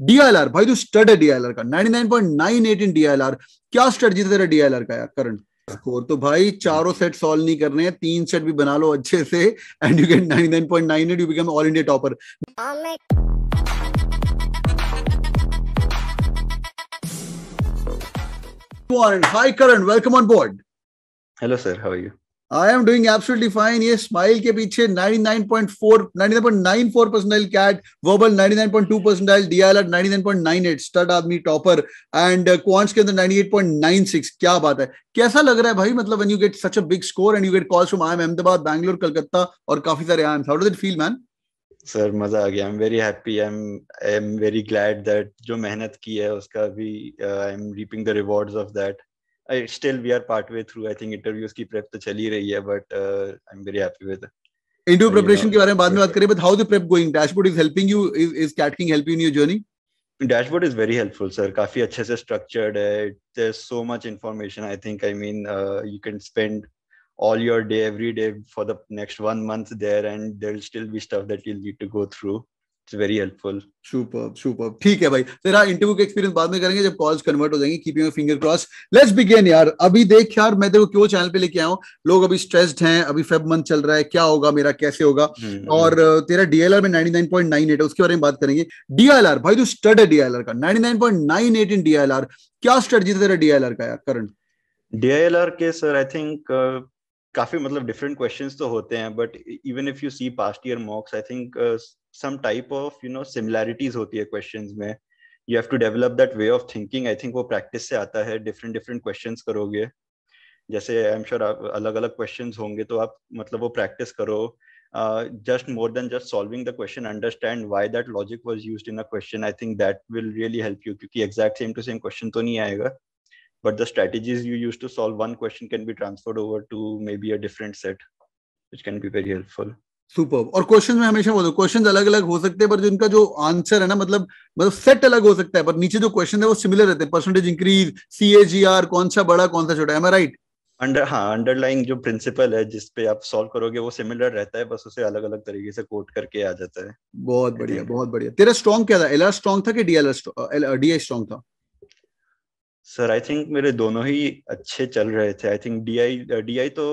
DLR भाई तू stud है डीएलआर का 99.98 इन डीएलआर क्या स्ट्रेटजी तेरा डीएलआर का यार करंट स्कोर तो भाई चारों सेट सॉल्व नहीं करने हैं तीन सेट भी बना लो अच्छे से and you get 99.98 you become all India topper Hi Karan, welcome on board. Hello sir, how are you? I am doing absolutely fine. ये स्माइल के पीछे 99.4 99.94 percentile CAT verbal 99.2 percentile DIL 99.98 stud आदमी topper and quants के अंदर 98.96 क्या बात है कैसा लग रहा है भाई मतलब when you get such a big score and you get calls from I M Ahmedabad Bangalore Calcutta और काफ़ी सारे I M how does it feel man sir मज़ा आ गया I am very happy I am I am very glad that जो मेहनत की है उसका भी I am reaping the rewards of that I still we are partway through. I think interviews की prep तो चल ही रही है, but uh, I'm very happy with it. Interview preparation के बारे में बाद में बात करें, but how the prep going? Dashboard is helping you. Is is Cat King helping you in your journey? Dashboard is very helpful, sir. काफ़ी अच्छे से structured है. There's so much information. I think I mean uh, you can spend all your day every day for the next one month there, and there'll still be stuff that you'll need to go through. It's very helpful super super ठीक है भाई। तेरा interview का experience बाद में करेंगे जब calls convert हो जाएँगे keeping finger cross let's begin यार। अभी देख यार मैं देखो क्यों चैनल पे लेके आया हूँ? लोग अभी स्ट्रेस्ड हैं अभी फेब मंथ चल रहा है क्या होगा मेरा कैसे होगा? हम्म, और। तेरा डीएलआर में 99.98 है उसके बारे में बात करेंगे। डीएलआर भाई तू स्टड है डीएलआर का। 99.98 इन डीएलआर क्या स्ट्रेटजी तेरा डीएलआर का यार करंट डीएलआर के सर आई थिंक काफ़ी मतलब डिफरेंट क्वेश्चंस तो होते हैं but even if you see past year mocks I think some type of you know similarities होती है क्वेश्चंस में. You have to develop that way of thinking I think वो practice से आता है. डिफरेंट डिफरेंट क्वेश्चंस करोगे. जैसे I am sure आप अलग अलग क्वेश्चन होंगे तो आप मतलब वो प्रैक्टिस करो. Just more than just solving the question understand why that logic was use in a question I think that will really help you क्योंकि exact same to same question तो नहीं आएगा. But the strategies you use to solve one question can be transferred over to maybe a different set which can be very helpful. Super और question में हमेशा बोलते question अलग अलग हो सकते हैं पर जो इनका जो आंसर है ना मतलब मतलब सेट अलग हो सकता है पर नीचे जो क्वेश्चन है वो सिमिलर रहते हैं. Percentage increase C A G R कौन सा बड़ा कौन सा छोटा है राइट अंडर हाँ अंडरलाइंग जो प्रिंसिपल है जिस पे आप सॉल्व करोगे वो सिमिलर रहता है बस उसे अलग अलग तरीके से कोट करके आ जाता है. बहुत बढ़िया बहुत बढ़िया. तेरा स्ट्रॉन्ग क्या था? एल आर स्ट्रॉन्ग था कि D L D I strong था? सर आई थिंक मेरे दोनों ही अच्छे चल रहे थे। I think D I D I तो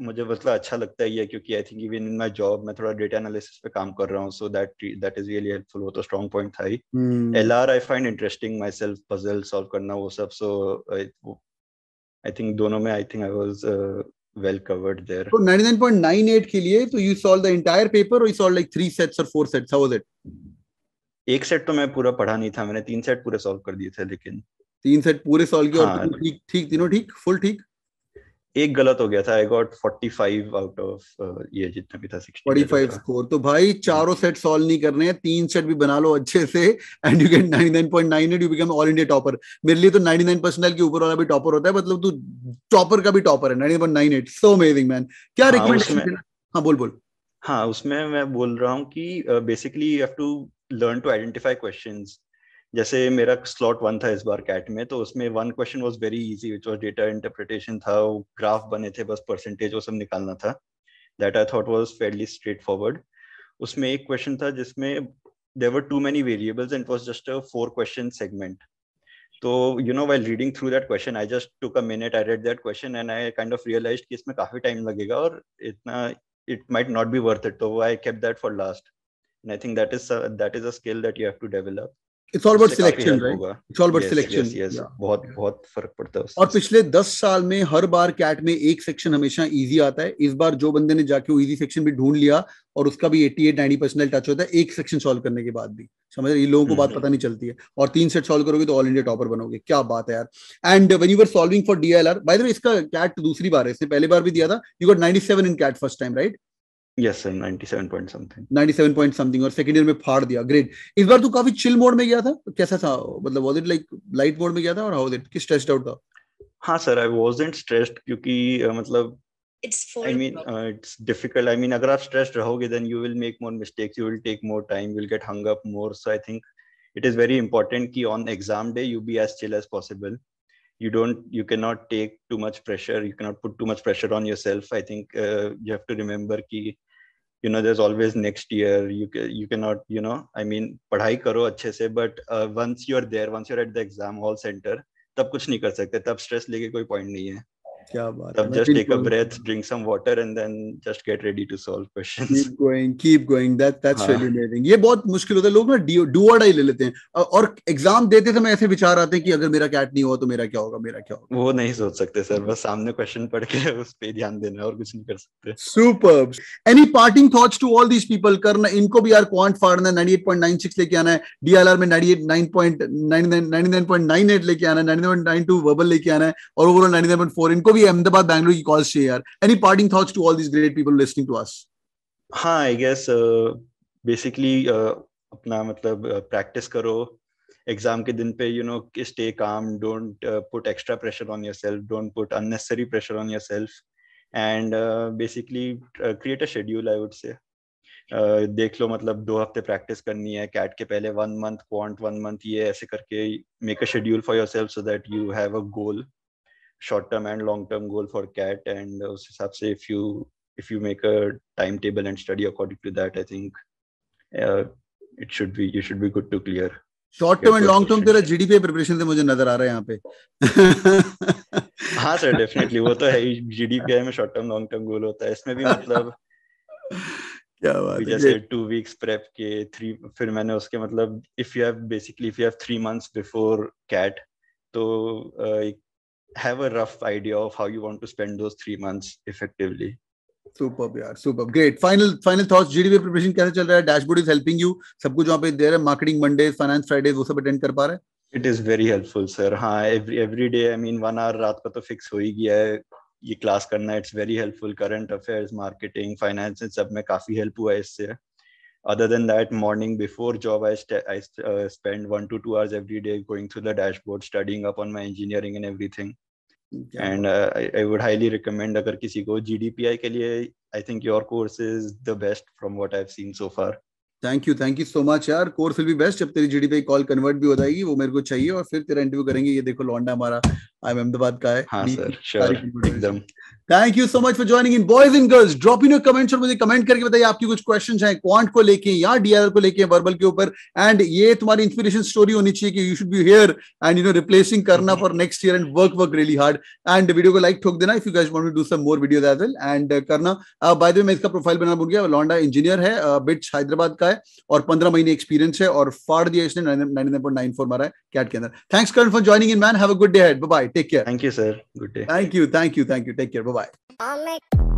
मुझे मतलब अच्छा लगता ही है क्योंकि I think even in my job मैं थोड़ा डेटा एनालिसिस पे काम कर रहा हूँ so that that is really helpful वो तो स्ट्रॉन्ग पॉइंट था ही। L R I find interesting myself puzzle solve करना वो सब सो आई थिंक दोनों में I think I was well covered there तो 99.98 के लिए तो you solve the entire paper और you solve like three sets और four sets how was it एक सेट तो मैं पूरा पढ़ा नहीं था मैंने तीन सेट पूरे सॉल्व कर दिए थे लेकिन तीन सेट पूरे सॉल्व किए हाँ, और ठीक ठीक तीनों ठीक फुल ठीक? एक गलत हो गया था आई गॉट 45 आउट ऑफ़ ये जितना भी था 60 45 स्कोर तो भाई चारों सेट सॉल्व नहीं करने हैं तीन सेट भी बना लो अच्छे से and you get 99.98 you become all India topper मेरे लिए तो 99 परसेंटाइल के ऊपर वाला भी टॉपर होता है मतलब तू टॉपर का भी टॉपर है 99.98 सो अमेजिंग मैन क्या रिकमेंडेशन हाँ, हाँ बोल बोल। हाँ उसमें मैं बोल रहा हूँ कि basically you have to learn to identify questions जैसे मेरा स्लॉट वन था इस बार कैट में तो उसमें one question was very easy which was data interpretation था ग्राफ बने थे बस परसेंटेज वो सब निकालना था। That I thought was fairly straightforward उसमें एक क्वेश्चन था जिसमें there were too many variables and was just a four question segment तो you know while reading through that question I just took a minute I read that question and I kind of realized कि इसमें काफ़ी time लगेगा और इतना it might not be worth it तो I kept that for last i think that is a, that is a skill that you have to develop it's all about selection it's all about selection बहुत बहुत फ़र्क पड़ता है और पिछले दस साल में हर बार कैट में एक सेक्शन हमेशा इजी आता है। इस बार जो बंदे ने जाके वो इजी सेक्शन भी ढूंढ लिया और उसका भी 88 90 परसेंट टच होता है एक सेक्शन सॉल्व करने के बाद भी। समझ रहे लोगों को बात हम्म। पता नहीं चलती है। और तीन सेट सॉल्व करोगे तो ऑल इंडिया टॉपर बनोगे। क्या बात है यार। And when you are solving for DLR by the way इसका कैट दूसरी बार है। इसने पहली बार भी दिया था। You got 97 in CAT first time right yes sir 97 point something 97 point something और सेकंड ईयर में फाड़ दिया ग्रेट इस बार तू काफ़ी चिल मोड में गया था? कैसा था? मतलब was it like light mode में गया था और हाउ इट कि स्ट्रेस्ड आउट था? हाँ सर आई वाजंट स्ट्रेस्ड क्योंकि uh, मतलब it is very important on exam day you be as chill as possible. You don't you cannot take too much pressure you cannot put too much pressure on yourself. I think uh, you have to remember कि you know there's always next year you you cannot you know i mean पढ़ाई करो अच्छे से but uh, once you're there once you're at the exam hall center तब कुछ नहीं कर सकते तब स्ट्रेस लेके कोई पॉइंट नहीं है क्या बात तब just take a breath drink some water and then just get ready to solve questions. Keep going keep going. That that's हाँ. really amazing ये बहुत मुश्किल होता है। लोग ना डू और डाई ले लेते हैं। और एग्ज़ाम देते समय ऐसे विचार आते हैं कि अगर मेरा कैट नहीं हुआ तो मेरा क्या होगा मेरा क्या होगा? वो नहीं सोच सकते सर। बस सामने क्वेश्चन पढ़ के उस पे ध्यान देना और कुछ नहीं कर सकते। Superb any parting thoughts to all these people करना इनको भी यार क्वांट फाड़ना है 98.96 लेके आना है। डीएलआर में 98.99.98 लेके आना है 99.92 वर्बल लेके आना है और ओवरऑल 99.4 इनको भी अहमदाबाद बैंगलोर की कॉल्स चाहिए यार। Any parting thoughts to all these great people listening to us हाँ आई गेस बेसिकली अपना मतलब प्रैक्टिस uh, करो। एग्ज़ाम के दिन पे you know stay calm don't put extra pressure on yourself don't put unnecessary pressure on yourself and basically create a schedule I would say देख लो मतलब दो हफ़्ते प्रैक्टिस करनी है। कैट के पहले one month quant one month ये ऐसे करके make a schedule for yourself so that you have a goal short term and long term goal for cat. And uh, उस हिसाब से if you if you make a timetable and study according to that i think uh, it should be you should be good to clear. Short term and long term तेरा GDP preparation से मुझे नज़र आ रहा है यहाँ पे। हाँ sir definitely वो तो है ही। जीडीपीआई में short term long term goal होता है। इसमें भी मतलब क्या बात है। जैसे टू वीक्स प्रेप के थ्री फिर मैंने उसके मतलब if you have basically if you have three months before CAT तो have a rough idea of how you want to spend those three months effectively. Superb, यार superb, great. Final final thoughts. GDP preparation कैसे चल रहा है? Dashboard is helping you. सब कुछ वहाँ पे दे रहा है. Marketing Mondays, Finance Fridays वो सब attend कर पा रहे हैं? It is very helpful, sir. हाँ, every every day. I mean, one hour रात का तो fix हो ही गया है. ये क्लास करना it's very helpful current affairs marketing finance सब में काफ़ी हेल्प हुआ है इससे other than that morning before job i, st- I uh, spend one to two hours every day going through the dashboard studying up on my engineering and everything. And I would highly recommend अगर किसी को GDPI के लिए I think your course is the best from what I have seen so far thank you thank you so much यार. Course will be best जब तेरी GDP call convert भी हो जाएगी वो मेरे को चाहिए और फिर तेरा इंटरव्यू करेंगे। ये देखो लौंडा हमारा आई एम अहमदाबाद का है हाँ सर श्योर एकदम। Thank you so much for joining in boys and girls drop in your comments और मुझे कमेंट करके बताइए आपकी कुछ क्वेश्चंस हैं क्वांट को लेके या डीआर को लेके वर्बल के ऊपर। एंड ये तुम्हारी इंस्पिरेशन स्टोरी होनी चाहिए कि you should be here and you know replacing करना for next year and work work really hard and video को लाइक ठोक देना if you guys want to do some more videos as well and करना by the way मैं इसका profile बना भूल गया लॉन्डा इंजीनियर है बिट्स uh, हैदराबाद का है और 15 महीने एक्सपीरियंस है और फाड़ दिया इसने 99.94 मारा है कैट के अंदर। Thanks Karan for joining in man have a good day ahead bye Take care. Thank you, sir. Good day. Thank you. Thank you. Thank you. Take care. Bye bye.